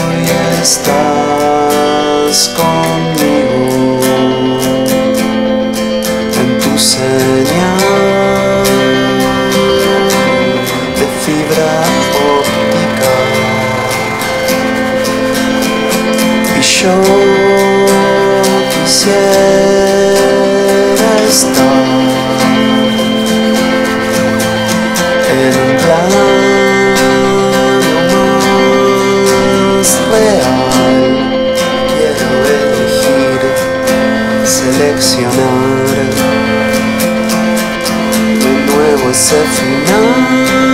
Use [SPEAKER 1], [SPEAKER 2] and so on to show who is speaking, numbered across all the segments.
[SPEAKER 1] Hoy estás conmigo en tu señal de fibra óptica. Y yo quisiera más real. Quiero elegir, seleccionar de nuevo ese final.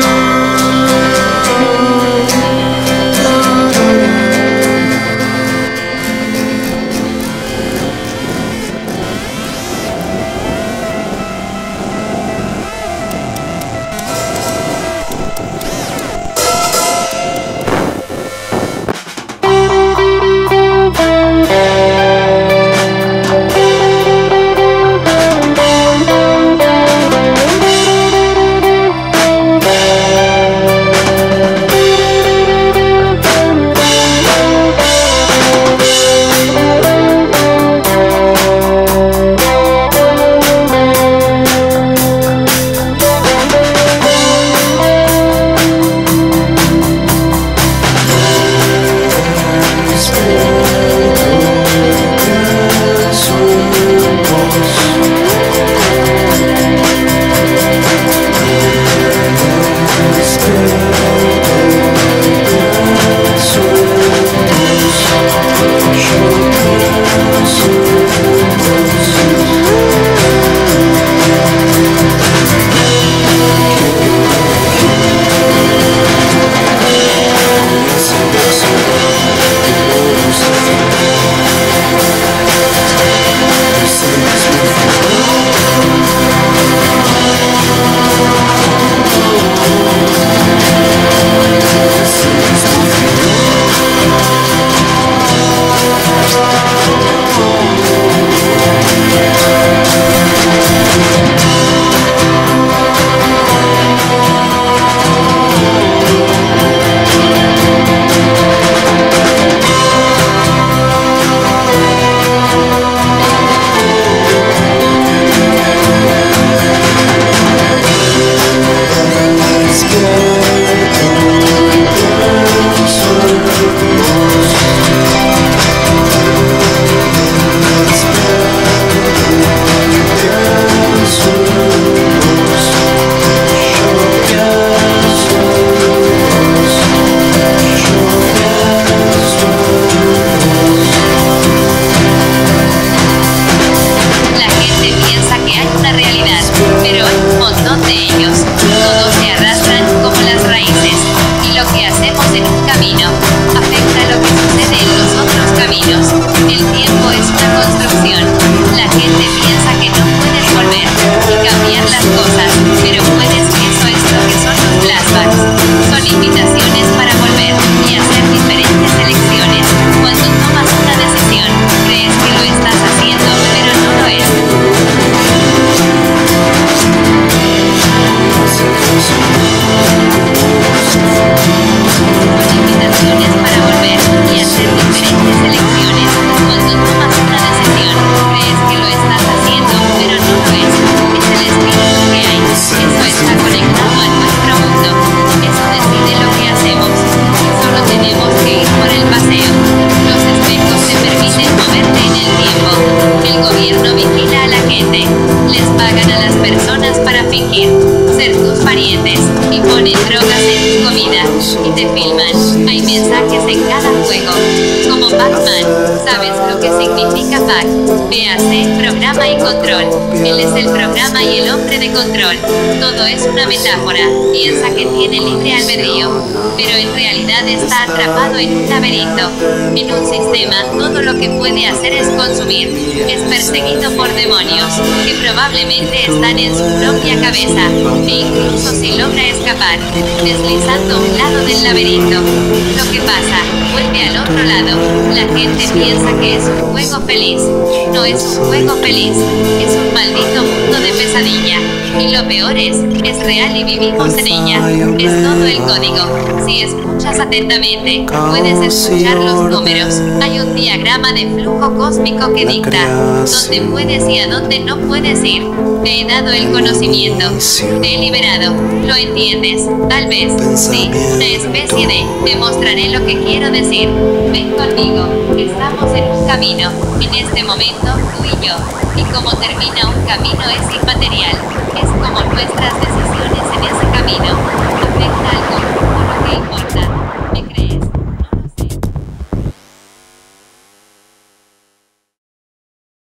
[SPEAKER 2] having me. Y ponen drogas en tu comida y te filman. Hay mensajes en cada juego. Como Pac-Man, ¿sabes lo que significa Pac? Véase, y control. Él es el programa y el hombre de control. Todo es una metáfora. Piensa que tiene libre albedrío, pero en realidad está atrapado en un laberinto. En un sistema, todo lo que puede hacer es consumir. Es perseguido por demonios, que probablemente están en su propia cabeza, e incluso si logra escapar, deslizando un lado del laberinto. Lo que pasa, vuelve al otro lado. La gente piensa que es un juego feliz. No es un juego feliz, es un maldito mundo de pesadilla. Y lo peor es, es real y vivimos en ella. Es todo el código. Si escuchas atentamente, puedes escuchar los números. Hay un diagrama de flujo cósmico que dicta dónde puedes y a dónde no puedes ir. Te he dado el conocimiento. Te he liberado. ¿Lo entiendes? Tal vez, sí, una especie de, te mostraré lo que quiero decir. Ven conmigo. Estamos en un camino. En este momento, tú y yo y cómo termina un camino es inmaterial, es como nuestras decisiones.